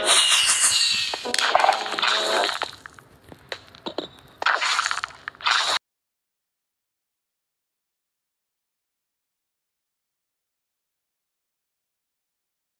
you